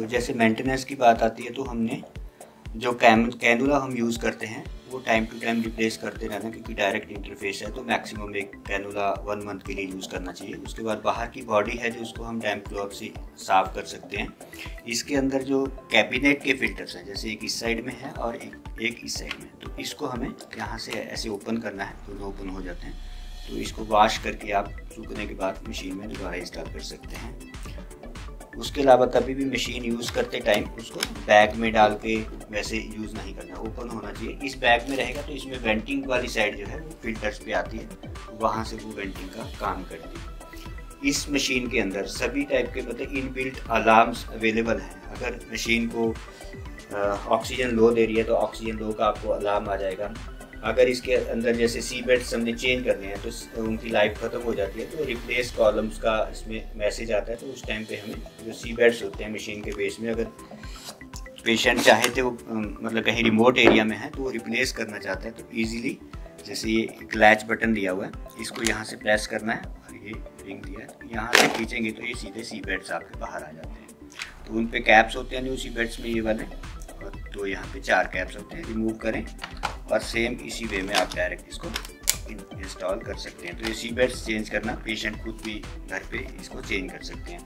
जैसे मेंटेनेंस की बात आती है तो हमने जो कैम कैनुला हम यूज़ करते हैं, वो टाइम टू टाइम रिप्लेस करते रहना क्योंकि डायरेक्ट इंटरफेस है तो मैक्सिमम एक कैनुला वन मंथ के लिए यूज़ करना चाहिए। उसके बाद बाहर की बॉडी है जो उसको हम डैम क्लॉथ से साफ़ कर सकते हैं। इसके अंदर जो कैबिनेट के फिल्टर्स हैं, जैसे एक इस साइड में है और एक एक इस साइड में तो इसको हमें यहाँ से ऐसे ओपन करना है, दोनों ओपन हो जाते हैं। तो इसको वॉश करके आप सूखने के बाद मशीन में दोबारा इंस्टॉल कर सकते हैं। उसके अलावा कभी भी मशीन यूज़ करते टाइम उसको बैग में डाल के वैसे यूज़ नहीं करना ओपन होना चाहिए। इस बैग में रहेगा तो इसमें वेंटिंग वाली साइड जो है फिल्टर्स पे आती है, वहाँ से वो वेंटिंग का काम करती है। इस मशीन के अंदर सभी टाइप के मतलब इन बिल्ट अलार्म्स अवेलेबल हैं। अगर मशीन को ऑक्सीजन लो दे रही है तो ऑक्सीजन लो का आपको अलार्म आ जाएगा। अगर इसके अंदर जैसे सी बेड्स हमने चेंज करने हैं तो उनकी लाइफ ख़त्म हो जाती है तो रिप्लेस कॉलम्स का इसमें मैसेज आता है तो उस टाइम पे हमें जो सी बेड्स होते हैं मशीन के बेस में, अगर पेशेंट चाहे तो मतलब कहीं रिमोट एरिया में है तो वो रिप्लेस करना चाहता है तो ईजिली जैसे ये एक लैच बटन दिया हुआ है, इसको यहाँ से प्रेस करना है, और ये रिंग दिया है यहाँ से खींचेंगे तो ये सीधे सी बेड्स आपके बाहर आ जाते हैं। तो उन पर कैप्स होते हैं न्यू सी बेड्स में ये वाले, और तो यहाँ पे चार कैप्स होते हैं रिमूव करें और सेम इसी वे में आप डायरेक्ट इसको इंस्टॉल कर सकते हैं। तो ये सी बेड्स चेंज करना पेशेंट खुद भी घर पे इसको चेंज कर सकते हैं।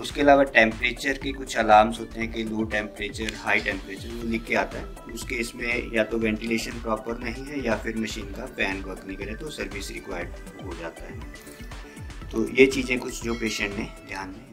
उसके अलावा टेम्परेचर के कुछ अलार्म्स होते हैं कि लो टेम्परेचर हाई टेम्परेचर वो लिख के आता है। उसके इसमें या तो वेंटिलेशन प्रॉपर नहीं है या फिर मशीन का फ़ैन वर्क नहीं करे तो सर्विस रिक्वायर्ड हो जाता है। तो ये चीज़ें कुछ जो पेशेंट ने ध्यान में